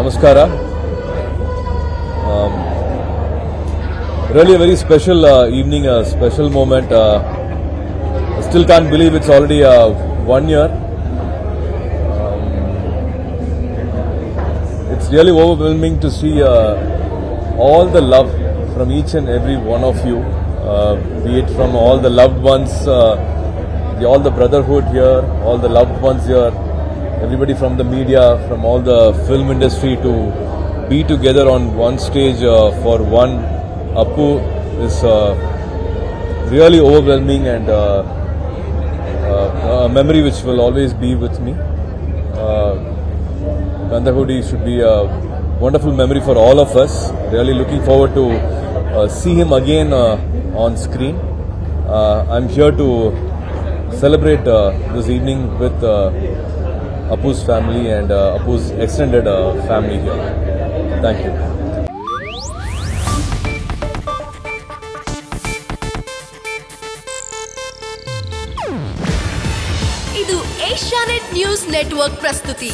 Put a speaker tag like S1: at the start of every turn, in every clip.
S1: Namaskara. Um, really a very special uh, evening, a special moment. Uh, I still can't believe it's already uh, one year. Um, it's really overwhelming to see uh, all the love from each and every one of you, uh, be it from all the loved ones, uh, the, all the brotherhood here, all the loved ones here, everybody from the media, from all the film industry to be together on one stage uh, for one Appu is uh, really overwhelming and uh, uh, a memory which will always be with me. Uh, Gandhada Gudi should be a wonderful memory for all of us. Really looking forward to uh, see him again uh, on screen. Uh, I'm here to celebrate this evening with Apu's family and uh, Apu's extended uh, family here. Thank you.
S2: ಇದು Asianet news network ಪ್ರಸ್ತುತಿ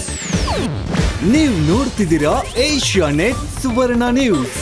S3: ನೀವು ನೋಡ್ತಿದ್ದೀರಾ Asianet ಸುವರ್ಣ news